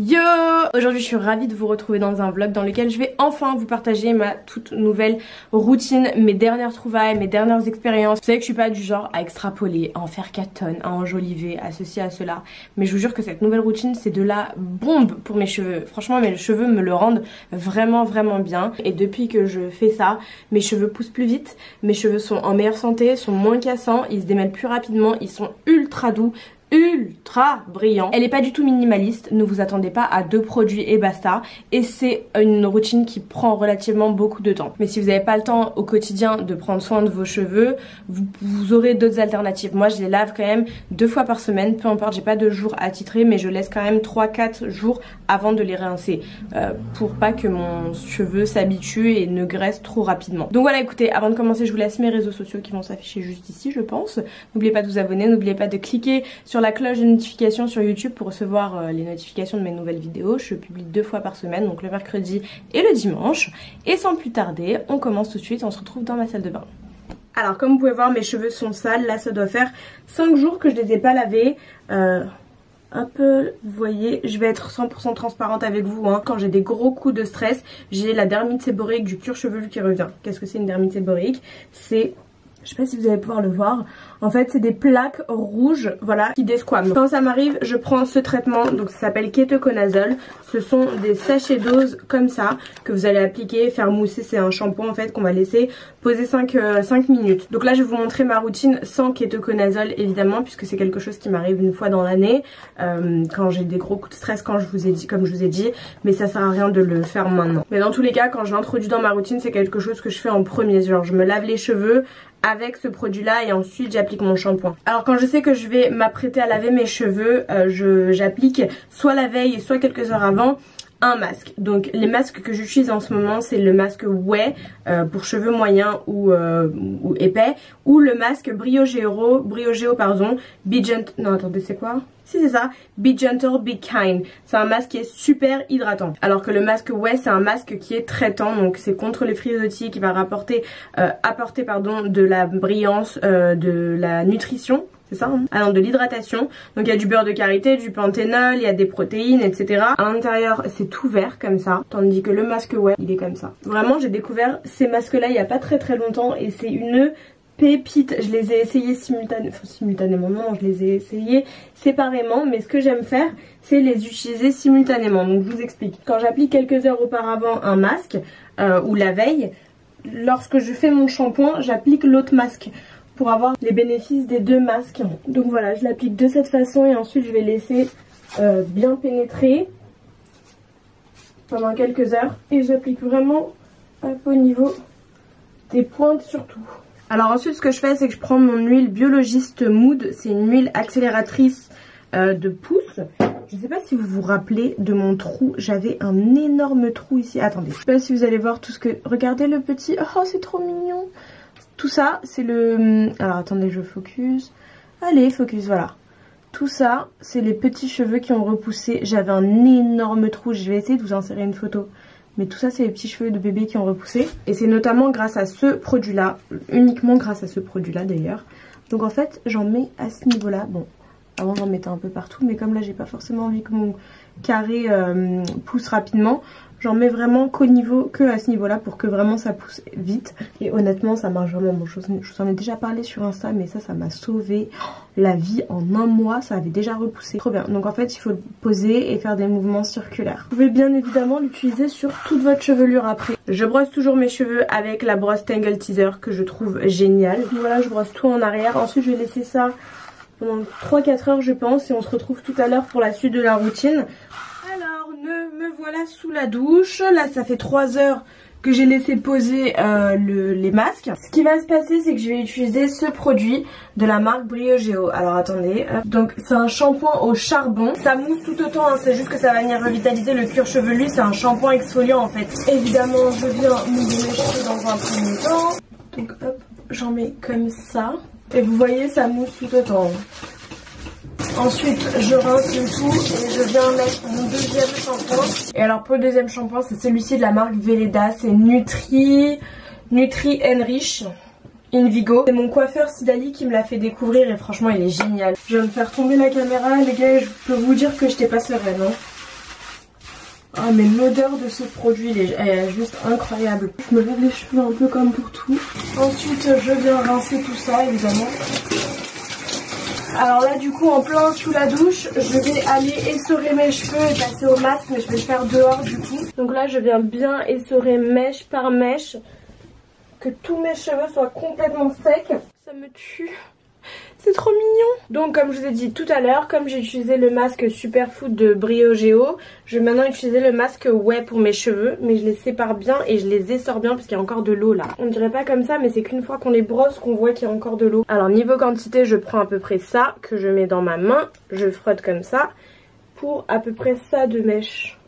Yo Aujourd'hui je suis ravie de vous retrouver dans un vlog dans lequel je vais enfin vous partager ma toute nouvelle routine, mes dernières trouvailles, mes dernières expériences. Vous savez que je suis pas du genre à extrapoler, à en faire 4 tonnes, à enjoliver, à ceci, à cela. Mais je vous jure que cette nouvelle routine c'est de la bombe pour mes cheveux. Franchement mes cheveux me le rendent vraiment vraiment bien. Et depuis que je fais ça, mes cheveux poussent plus vite, mes cheveux sont en meilleure santé, sont moins cassants, ils se démêlent plus rapidement, ils sont ultra doux ultra brillant. Elle est pas du tout minimaliste, ne vous attendez pas à deux produits et basta. Et c'est une routine qui prend relativement beaucoup de temps. Mais si vous n'avez pas le temps au quotidien de prendre soin de vos cheveux, vous, aurez d'autres alternatives. Moi je les lave quand même deux fois par semaine, peu importe, j'ai pas de jours attitrés, mais je laisse quand même 3-4 jours avant de les rincer. Euh, pour pas que mon cheveu s'habitue et ne graisse trop rapidement. Donc voilà écoutez, avant de commencer je vous laisse mes réseaux sociaux qui vont s'afficher juste ici je pense. N'oubliez pas de vous abonner, n'oubliez pas de cliquer sur la cloche de notification sur YouTube pour recevoir euh, les notifications de mes nouvelles vidéos. Je publie deux fois par semaine, donc le mercredi et le dimanche. Et sans plus tarder, on commence tout de suite, on se retrouve dans ma salle de bain. Alors comme vous pouvez voir mes cheveux sont sales, là ça doit faire 5 jours que je les ai pas lavés. Un peu, vous voyez, je vais être 100% transparente avec vous. Hein. Quand j'ai des gros coups de stress, j'ai la dermite séborique du cuir chevelu qui revient. Qu'est-ce que c'est une dermite séborique? C'est je sais pas si vous allez pouvoir le voir. En fait, c'est des plaques rouges, voilà, qui desquament. Quand ça m'arrive, je prends ce traitement, donc ça s'appelle ketoconazole. Ce sont des sachets doses comme ça, que vous allez appliquer, faire mousser. C'est un shampoing en fait qu'on va laisser poser 5, 5 euh, minutes. Donc là, je vais vous montrer ma routine sans ketoconazole, évidemment, puisque c'est quelque chose qui m'arrive une fois dans l'année, euh, quand j'ai des gros coups de stress, quand je vous ai dit, comme je vous ai dit, mais ça sert à rien de le faire maintenant. Mais dans tous les cas, quand je l'introduis dans ma routine, c'est quelque chose que je fais en premier. Genre, je me lave les cheveux, avec ce produit là et ensuite j'applique mon shampoing. Alors quand je sais que je vais m'apprêter à laver mes cheveux, euh, j'applique soit la veille soit quelques heures avant un masque. Donc les masques que j'utilise en ce moment c'est le masque Way euh, pour cheveux moyens ou, euh, ou, épais ou le masque Brio Geo, Brio Geo pardon, Be non attendez c'est quoi? Si c'est ça, Be Gentle, Be Kind. C'est un masque qui est super hydratant. Alors que le masque Way c'est un masque qui est traitant, donc c'est contre les frisottis, qui va rapporter, euh, apporter pardon, de la brillance, de la nutrition c'est ça hein Alors de l'hydratation, donc il y a du beurre de karité, du panthénol, il y a des protéines, etc. À l'intérieur c'est tout vert comme ça, tandis que le masque ouais il est comme ça. Vraiment j'ai découvert ces masques là il y a pas très très longtemps et c'est une pépite. Je les ai essayés simultanément, non, je les ai essayés séparément, mais ce que j'aime faire c'est les utiliser simultanément. Donc je vous explique. Quand j'applique quelques heures auparavant un masque euh, ou la veille, lorsque je fais mon shampoing j'applique l'autre masque pour avoir les bénéfices des deux masques. Donc voilà, je l'applique de cette façon et ensuite je vais laisser euh, bien pénétrer pendant quelques heures. Et j'applique vraiment un peu au niveau des pointes surtout. Alors ensuite ce que je fais c'est que je prends mon huile biologiste Mood. C'est une huile accélératrice euh, de pouce. Je ne sais pas si vous vous rappelez de mon trou. J'avais un énorme trou ici. Attendez. Je sais pas si vous allez voir tout ce que... Regardez le petit... Oh c'est trop mignon tout ça, c'est le... Alors attendez, je focus. Allez, focus, voilà. Tout ça, c'est les petits cheveux qui ont repoussé. J'avais un énorme trou, je vais essayer de vous insérer une photo. Mais tout ça, c'est les petits cheveux de bébé qui ont repoussé. Et c'est notamment grâce à ce produit-là, uniquement grâce à ce produit-là d'ailleurs. Donc en fait, j'en mets à ce niveau-là. Bon, avant j'en mettais un peu partout, mais comme là, j'ai pas forcément envie que mon carré euh, pousse rapidement, J'en mets vraiment qu'au niveau, que à ce niveau-là pour que vraiment ça pousse vite. Et honnêtement, ça marche vraiment. Bon, je, vous en ai déjà parlé sur Insta, mais ça, ça m'a sauvé la vie en un mois. Ça avait déjà repoussé. Trop bien. Donc en fait, il faut poser et faire des mouvements circulaires. Vous pouvez bien évidemment l'utiliser sur toute votre chevelure après. Je brosse toujours mes cheveux avec la brosse Tangle Teaser que je trouve géniale. Voilà, je brosse tout en arrière. Ensuite, je vais laisser ça pendant 3-4 heures, je pense. Et on se retrouve tout à l'heure pour la suite de la routine me, voilà sous la douche. Là, ça fait 3 heures que j'ai laissé poser euh, les masques. Ce qui va se passer, c'est que je vais utiliser ce produit de la marque Briogeo. Alors attendez, donc c'est un shampoing au charbon. Ça mousse tout autant, hein. c'est juste que ça va venir revitaliser le cuir chevelu. C'est un shampoing exfoliant en fait. Évidemment, je viens mouiller mes cheveux dans un premier temps. Donc hop, j'en mets comme ça. Et vous voyez, ça mousse tout autant. Ensuite, je rince le tout et je viens mettre mon deuxième shampoing. Et alors pour le deuxième shampoing, c'est celui-ci de la marque Veleda. C'est Nutri, Nutri Enrich. Invigo. C'est mon coiffeur Sidali qui me l'a fait découvrir et franchement il est génial. Je vais me faire tomber la caméra les gars je peux vous dire que j'étais pas sereine. Hein. Ah mais l'odeur de ce produit elle est juste incroyable. Je me lave les cheveux un peu comme pour tout. Ensuite je viens rincer tout ça évidemment. Alors là du coup en plein sous la douche, je vais aller essorer mes cheveux et passer au masque mais je vais le faire dehors du coup. Donc là je viens bien essorer mèche par mèche, que tous mes cheveux soient complètement secs. Ça me tue. C'est trop mignon Donc comme je vous ai dit tout à l'heure, comme j'ai utilisé le masque Superfood de Brio Géo, je vais maintenant utiliser le masque Way pour mes cheveux. Mais je les sépare bien et je les essore bien parce qu'il y a encore de l'eau là. On dirait pas comme ça mais c'est qu'une fois qu'on les brosse qu'on voit qu'il y a encore de l'eau. Alors niveau quantité je prends à peu près ça que je mets dans ma main. Je frotte comme ça pour à peu près ça de mèche.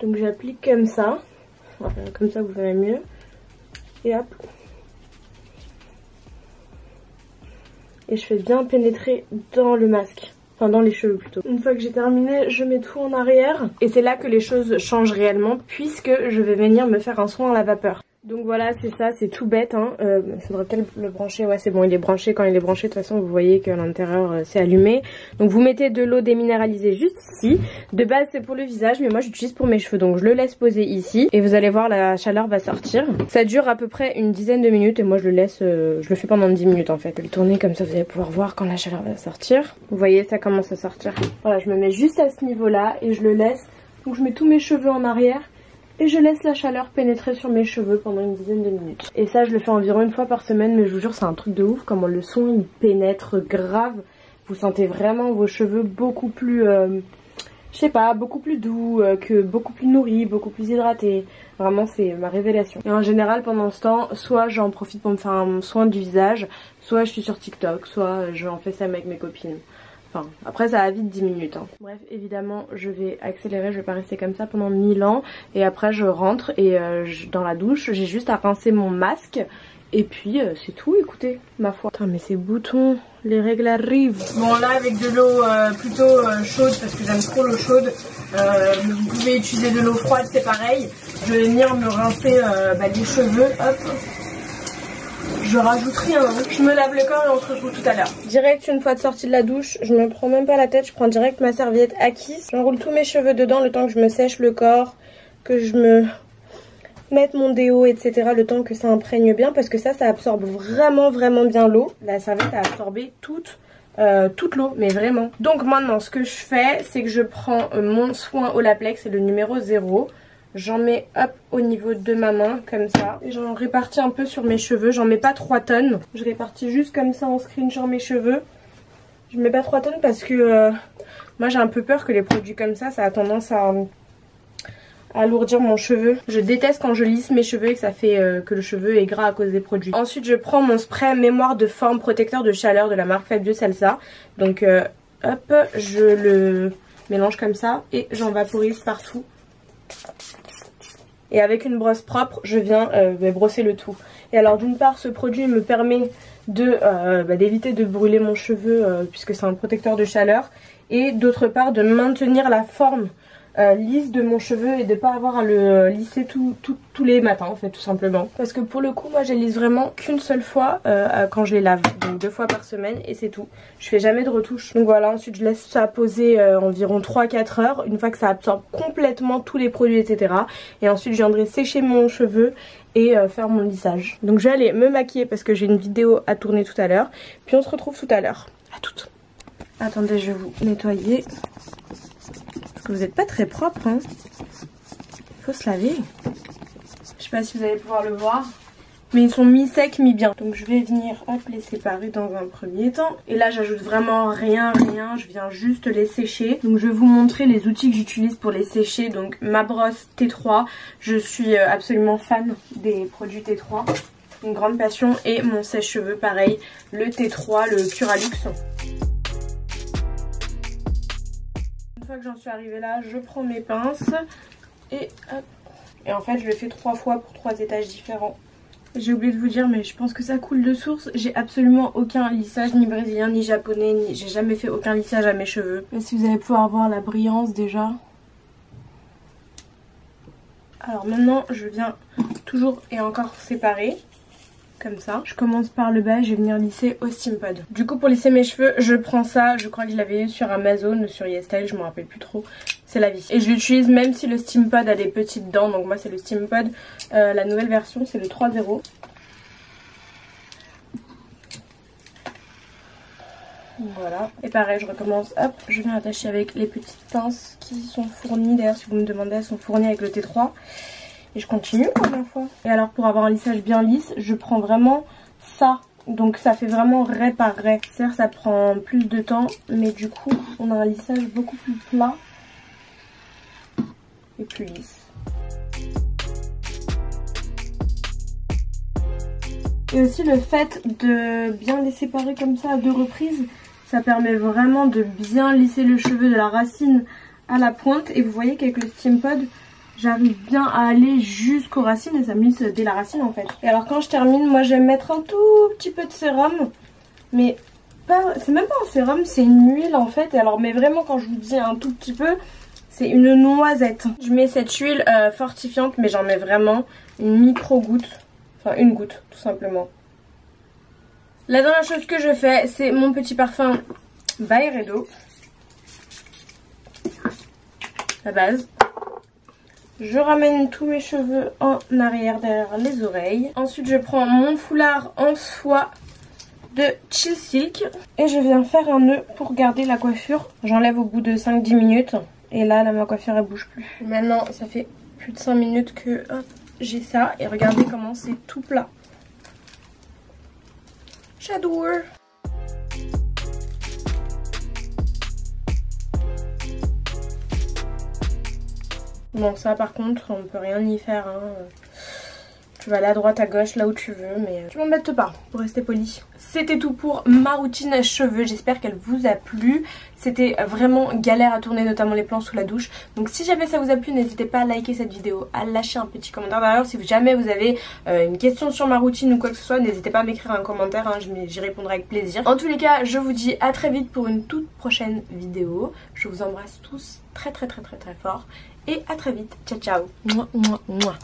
Donc j'applique comme ça. comme ça vous verrez mieux. Et hop. Et je fais bien pénétrer dans le masque. Enfin dans les cheveux plutôt. Une fois que j'ai terminé, je mets tout en arrière. Et c'est là que les choses changent réellement puisque je vais venir me faire un soin à la vapeur. Donc voilà, c'est ça, c'est tout bête. Hein. Euh, faudrait peut-être le brancher. Ouais, c'est bon, il est branché. Quand il est branché, de toute façon, vous voyez qu'à l'intérieur, euh, c'est allumé. Donc vous mettez de l'eau déminéralisée juste ici. De base, c'est pour le visage, mais moi, j'utilise pour mes cheveux. Donc je le laisse poser ici. Et vous allez voir, la chaleur va sortir. Ça dure à peu près une dizaine de minutes. Et moi, je le laisse, euh, je le fais pendant 10 minutes en fait. Je le tourner comme ça, vous allez pouvoir voir quand la chaleur va sortir. Vous voyez, ça commence à sortir. Voilà, je me mets juste à ce niveau-là et je le laisse. Donc je mets tous mes cheveux en arrière et je laisse la chaleur pénétrer sur mes cheveux pendant une dizaine de minutes. Et ça je le fais environ une fois par semaine mais je vous jure c'est un truc de ouf comment le son il pénètre grave. Vous sentez vraiment vos cheveux beaucoup plus, euh, je sais pas, beaucoup plus doux, euh, que beaucoup plus nourris, beaucoup plus hydratés. Vraiment c'est ma révélation. Et en général pendant ce temps, soit j'en profite pour me faire un soin du visage, soit je suis sur TikTok, soit je en fais ça avec mes copines. Enfin, après ça va vite 10 minutes. Hein. Bref, évidemment, je vais accélérer, je vais pas rester comme ça pendant 1000 ans. Et après, je rentre et euh, dans la douche, j'ai juste à rincer mon masque. Et puis, euh, c'est tout, écoutez, ma foi. Putain, mais ces boutons, les règles arrivent. Bon, là, avec de l'eau euh, plutôt chaude, parce que j'aime trop l'eau chaude, vous pouvez utiliser de l'eau froide, c'est pareil. Je vais venir me rincer bah, les cheveux, hop, je rajoute rien. Hein. Je me lave le corps et on se retrouve tout à l'heure. Direct, une fois de sortie de la douche, je me prends même pas la tête. Je prends direct ma serviette Acquise. J'enroule tous mes cheveux dedans le temps que je me sèche le corps, que je me mette mon déo, etc. Le temps que ça imprègne bien parce que ça, ça absorbe vraiment, vraiment bien l'eau. La serviette a absorbé toute euh, toute l'eau, mais vraiment. Donc maintenant, ce que je fais, c'est que je prends mon soin Olaplex, c'est le numéro 0. J'en mets hop au niveau de ma main comme ça. Et j'en répartis un peu sur mes cheveux. J'en mets pas 3 tonnes. Je répartis juste comme ça en screen sur mes cheveux. Je mets pas 3 tonnes parce que euh, moi j'ai un peu peur que les produits comme ça, ça a tendance à, alourdir mon cheveu. Je déteste quand je lisse mes cheveux et que ça fait euh, que le cheveu est gras à cause des produits. Ensuite je prends mon spray mémoire de forme protecteur de chaleur de la marque Fabio Salsa. Donc euh, hop, je le mélange comme ça et j'en vaporise partout. Et avec une brosse propre, je viens euh, brosser le tout. Et alors d'une part, ce produit me permet de euh, bah, d'éviter de brûler mon cheveu euh, puisque c'est un protecteur de chaleur. Et d'autre part, de maintenir la forme euh, lisse de mon cheveu et de pas avoir à le lisser tous les matins en fait tout simplement. Parce que pour le coup moi je lisse vraiment qu'une seule fois euh, quand je les lave. Donc deux fois par semaine et c'est tout. Je fais jamais de retouche. Donc voilà ensuite je laisse ça poser euh, environ 3-4 heures. Une fois que ça absorbe complètement tous les produits etc. Et ensuite je viendrai sécher mon cheveu et faire mon lissage. Donc je vais aller me maquiller parce que j'ai une vidéo à tourner tout à l'heure. Puis on se retrouve tout à l'heure. À toutes. Attendez je vais vous nettoyer vous n'êtes pas très propre. Hein. Faut se laver. Je sais pas si vous allez pouvoir le voir. Mais ils sont mi-secs, mi-bien. Donc je vais venir hop, les séparer dans un premier temps. Et là j'ajoute vraiment rien, rien. Je viens juste les sécher. Donc je vais vous montrer les outils que j'utilise pour les sécher. Donc ma brosse T3. Je suis euh, absolument fan des produits T3. Une grande passion. Et mon sèche-cheveux pareil. Le T3, le Curalux fois que j'en suis arrivée là, je prends mes pinces et hop. Et en fait, je le fais trois fois pour trois étages différents. J'ai oublié de vous dire, mais je pense que ça coule de source. J'ai absolument aucun lissage, ni brésilien, ni japonais, ni... j'ai jamais fait aucun lissage à mes cheveux. Si vous allez pouvoir voir la brillance déjà. Alors maintenant, je viens toujours et encore séparer. Comme ça. Je commence par le bas, je vais venir lisser au Steampod. Du coup pour lisser mes cheveux, je prends ça, je crois que je l'avais eu sur Amazon, sur YesStyle, je me rappelle plus trop. C'est la vis. Et je l'utilise même si le Steampod a des petites dents, donc moi c'est le Steampod. Euh, la nouvelle version c'est le 3.0. Voilà. Et pareil, je recommence. Hop, je viens attacher avec les petites pinces qui sont fournies. D'ailleurs, si vous me demandez, elles sont fournies avec le T3. Et je continue la fois. Et alors, pour avoir un lissage bien lisse, je prends vraiment ça. Donc ça fait vraiment raie par raie. Certes, ça prend plus de temps, mais du coup, on a un lissage beaucoup plus plat et plus lisse. Et aussi le fait de bien les séparer comme ça à deux reprises, ça permet vraiment de bien lisser le cheveu de la racine à la pointe. Et vous voyez qu'avec le Steam Pod, j'arrive bien à aller jusqu'aux racines et ça me lisse dès la racine en fait. Et alors quand je termine, moi j'aime mettre un tout petit peu de sérum. Mais c'est même pas un sérum, c'est une huile en fait. Et alors mais vraiment quand je vous dis un tout petit peu, c'est une noisette. Je mets cette huile euh, fortifiante mais j'en mets vraiment une micro goutte. Enfin une goutte tout simplement. La dernière chose que je fais, c'est mon petit parfum Byredo. La base. Je ramène tous mes cheveux en arrière derrière les oreilles. Ensuite, je prends mon foulard en soie de Chill Silk. Et je viens faire un nœud pour garder la coiffure. J'enlève au bout de 5-10 minutes. Et là, là, ma coiffure, elle bouge plus. Maintenant, ça fait plus de 5 minutes que j'ai ça. Et regardez comment c'est tout plat. J'adore Bon ça par contre on peut rien y faire hein. Tu vas aller à droite à gauche là où tu veux mais tu m'embêtes pas pour rester poli c'était tout pour ma routine à cheveux, j'espère qu'elle vous a plu. C'était vraiment galère à tourner notamment les plans sous la douche. Donc si jamais ça vous a plu, n'hésitez pas à liker cette vidéo, à lâcher un petit commentaire. D'ailleurs si jamais vous avez euh, une question sur ma routine ou quoi que ce soit, n'hésitez pas à m'écrire un commentaire, hein, j'y répondrai avec plaisir. En tous les cas, je vous dis à très vite pour une toute prochaine vidéo. Je vous embrasse tous très très très très très fort et à très vite. Ciao ciao. Mouah, mouah, mouah.